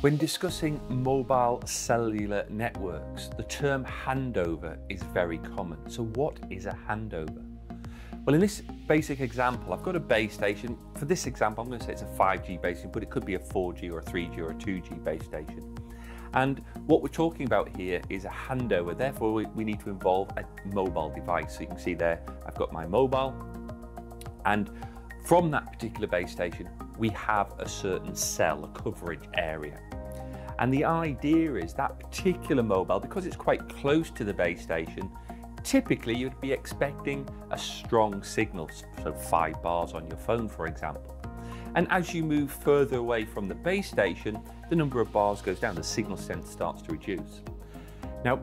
When discussing mobile cellular networks, the term handover is very common. So what is a handover? Well, in this basic example, I've got a base station. For this example, I'm going to say it's a 5G base station, but it could be a 4G or a 3G or a 2G base station. And what we're talking about here is a handover. Therefore, we, we need to involve a mobile device. So you can see there, I've got my mobile. And from that particular base station, we have a certain cell, coverage area. And the idea is that particular mobile, because it's quite close to the base station, typically you'd be expecting a strong signal, so five bars on your phone, for example. And as you move further away from the base station, the number of bars goes down, the signal strength starts to reduce. Now,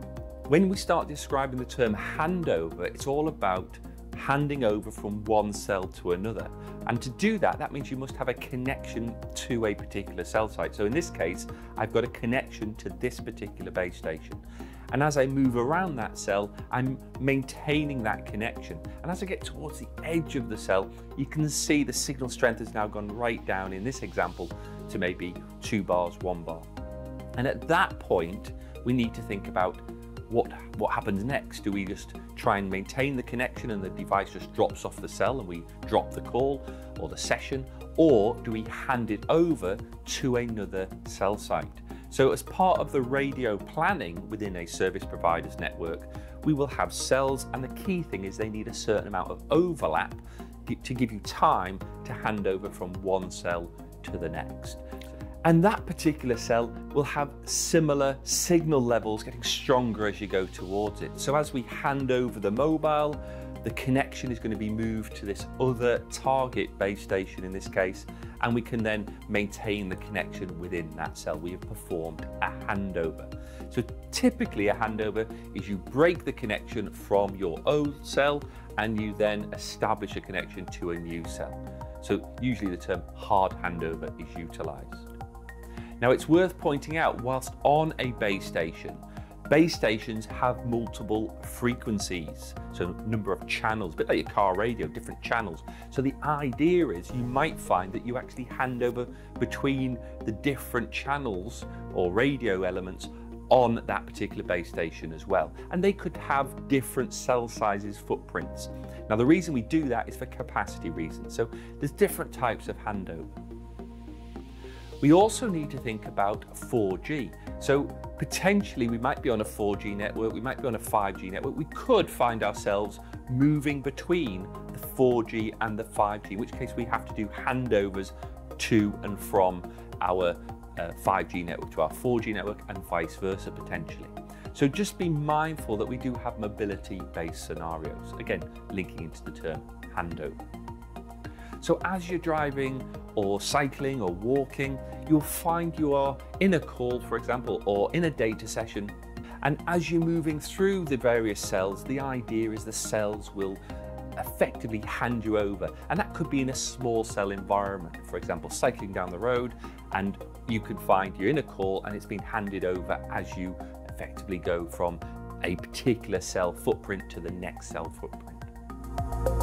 when we start describing the term handover, it's all about handing over from one cell to another. And to do that, that means you must have a connection to a particular cell site. So in this case, I've got a connection to this particular base station. And as I move around that cell, I'm maintaining that connection. And as I get towards the edge of the cell, you can see the signal strength has now gone right down in this example to maybe two bars, one bar. And at that point, we need to think about what, what happens next? Do we just try and maintain the connection and the device just drops off the cell and we drop the call or the session? Or do we hand it over to another cell site? So as part of the radio planning within a service provider's network, we will have cells and the key thing is they need a certain amount of overlap to give you time to hand over from one cell to the next. And that particular cell will have similar signal levels getting stronger as you go towards it. So as we hand over the mobile, the connection is going to be moved to this other target base station in this case, and we can then maintain the connection within that cell. We have performed a handover. So typically a handover is you break the connection from your old cell and you then establish a connection to a new cell. So usually the term hard handover is utilized. Now it's worth pointing out, whilst on a base station, base stations have multiple frequencies, so number of channels, a bit like your car radio, different channels. So the idea is you might find that you actually hand over between the different channels or radio elements on that particular base station as well. And they could have different cell sizes, footprints. Now the reason we do that is for capacity reasons. So there's different types of handover. We also need to think about 4G. So potentially we might be on a 4G network, we might be on a 5G network. We could find ourselves moving between the 4G and the 5G, in which case we have to do handovers to and from our uh, 5G network to our 4G network and vice versa potentially. So just be mindful that we do have mobility-based scenarios, again, linking into the term handover. So as you're driving or cycling or walking, you'll find you are in a call, for example, or in a data session. And as you're moving through the various cells, the idea is the cells will effectively hand you over. And that could be in a small cell environment. For example, cycling down the road and you could find you're in a call and it's been handed over as you effectively go from a particular cell footprint to the next cell footprint.